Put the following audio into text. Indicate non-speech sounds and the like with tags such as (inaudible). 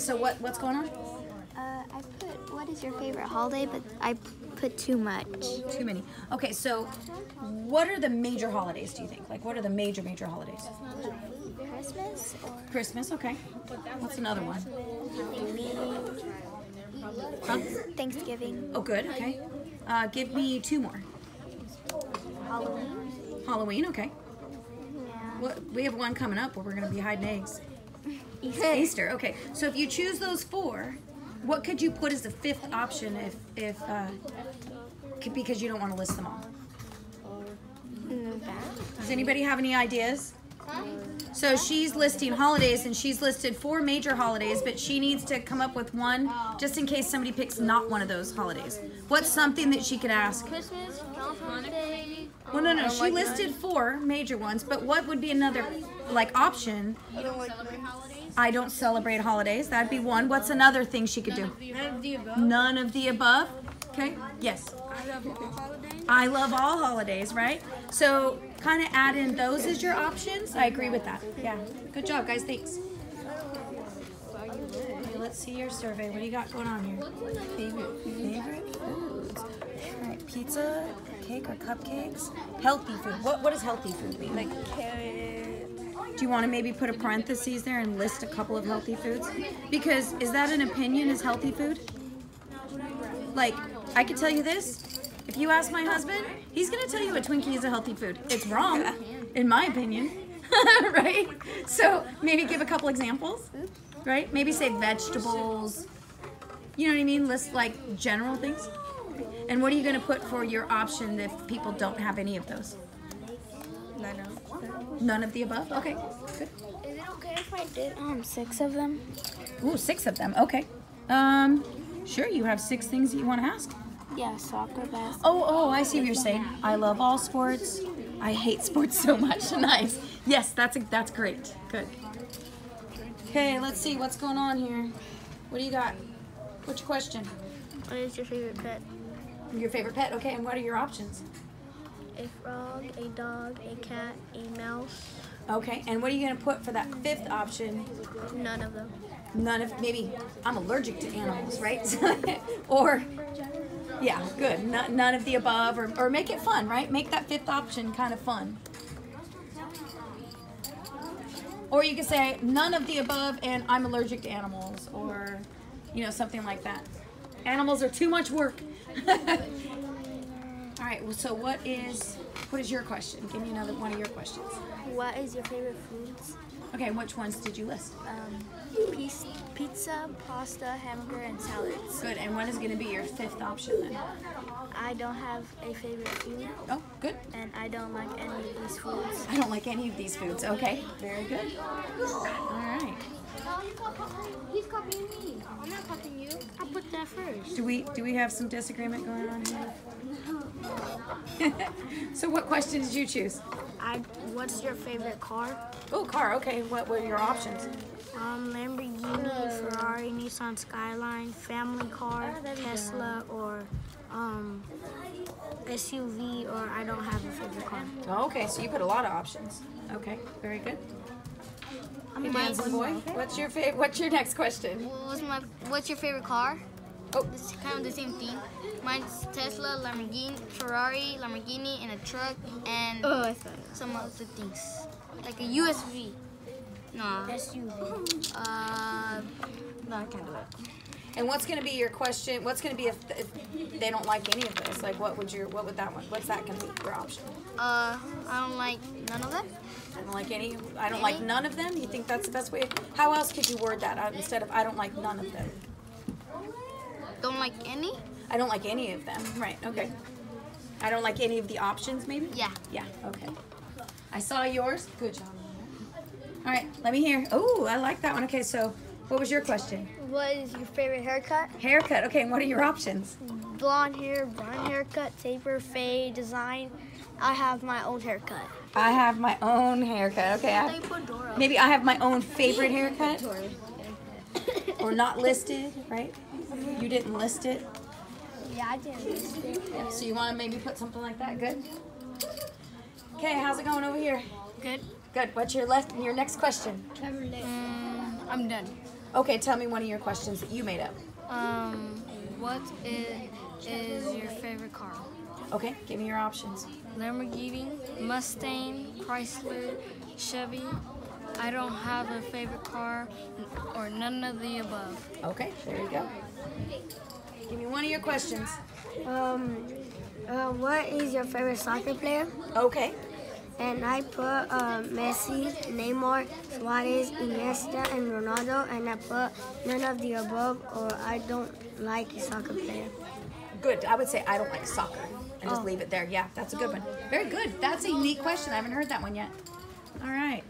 so what what's going on? Uh, I put what is your favorite holiday, but I put too much. Too many. Okay, so what are the major holidays? Do you think? Like, what are the major major holidays? Christmas or Christmas. Okay. What's another one? Huh? Thanksgiving, Oh, good. Okay. Uh, give me two more. Halloween. Halloween. Okay. Yeah. What we have one coming up where we're gonna be hiding eggs. (laughs) Easter. Okay. So if you choose those four, what could you put as the fifth option if if uh, because you don't want to list them all? Does anybody have any ideas? So she's listing holidays and she's listed four major holidays, but she needs to come up with one just in case somebody picks not one of those holidays. What's something that she could ask? Christmas, Valentine's Day. Well, no, no, she listed four major ones, but what would be another like option? You don't like holidays? I don't celebrate holidays. That'd be one. What's another thing she could do? None of the above. None of the above. Okay. Yes. I love all holidays. I love all holidays, right? So kind of add in those as your options. I agree with that. Yeah. Good job, guys. Thanks. Okay, let's see your survey. What do you got going on here? Favorite favorite foods. All right, pizza, cake, or cupcakes. Healthy food. What what does healthy food mean? Like carrots. do you want to maybe put a parentheses there and list a couple of healthy foods? Because is that an opinion? Is healthy food? Like, I could tell you this. If you ask my husband, he's gonna tell you a Twinkie is a healthy food. It's wrong, in my opinion. (laughs) right? So maybe give a couple examples. Right? Maybe say vegetables. You know what I mean? List like general things. And what are you gonna put for your option if people don't have any of those? None of. None of the above? Okay, good. Is it okay if I did um six of them? Ooh, six of them. Okay. Um, sure. You have six things that you want to ask. Yeah, soccer, basketball. Oh, oh, I see what you're saying. I love all sports. I hate sports so much. (laughs) nice. Yes, that's a, that's great. Good. Okay, let's see what's going on here. What do you got? What's your question? What is your favorite pet? Your favorite pet? Okay, and what are your options? A frog, a dog, a cat, a mouse. Okay, and what are you gonna put for that fifth option? None of them. None of maybe I'm allergic to animals, right? (laughs) or yeah, good. None, none of the above, or, or make it fun, right? Make that fifth option kind of fun. Or you could say none of the above, and I'm allergic to animals, or you know something like that. Animals are too much work. All right. Well, so what is what is your question? Give me another one of your questions. What is your favorite foods? Okay. Which ones did you list? Um, pizza, pizza, pasta, hamburger, and salads. Good. And what is going to be your fifth option then? I don't have a favorite food, Oh, good. and I don't like any of these foods. I don't like any of these foods. Okay, very good. All right. He's copying me. I'm not copying you. I put that first. Do we do we have some disagreement going on here? No. (laughs) So, what question did you choose? I. What's your favorite car? Oh, car. Okay. What were your options? Um, Lamborghini, Ferrari, Nissan Skyline, family car, Tesla, or um, SUV, or I don't have a favorite car. Oh, okay. So you put a lot of options. Okay, very good. Dancing boy. What's your favorite? What's your next question? What's my What's your favorite car? Oh. It's kind of the same thing. Mine's Tesla, Lamborghini, Ferrari, Lamborghini, and a truck, and Oh, some other things, like a USV. No. SUV. Uh, no, I can't do it. And what's going to be your question? What's going to be if, if they don't like any of this? Like, what would your what would that one? What's that going to be your option? Uh, I don't like none of them. I don't like any. I don't like none of them. You think that's the best way? How else could you word that out instead of I don't like none of them? Don't like any. I don't like any of them. Right. Okay. I don't like any of the options. Maybe. Yeah. Yeah. Okay. I saw yours. Good job. All right. Let me hear. Oh, I like that one. Okay. So, what was your question? What is your favorite haircut? Haircut. Okay. And what are your options? Blonde hair, brown haircut, taper, fade, design. I have my own haircut. I have my own haircut. Okay. I maybe I have my own favorite (laughs) haircut. or not listed, right? You didn't list it. Yeah, I didn't list it. So you want to maybe put something like that? Good. Okay, how's it going over here? Good. Good. What's your left? Your next question? Mm, I'm done. Okay, tell me one of your questions that you made up. Um, what is, is your favorite car? Okay, give me your options. Lamborghini, Mustang, Chrysler, Chevy. I don't have a favorite car or none of the above. Okay, there you go. Give me one of your questions. Um, uh, what is your favorite soccer player? Okay. And I put uh, Messi, Neymar, Suarez, Iniesta, and Ronaldo, and I put none of the above, or I don't like a soccer player. Good. I would say I don't like soccer. And just Oh. leave it there. Yeah, that's a good one. Very good. That's a unique question. I haven't heard that one yet. All right.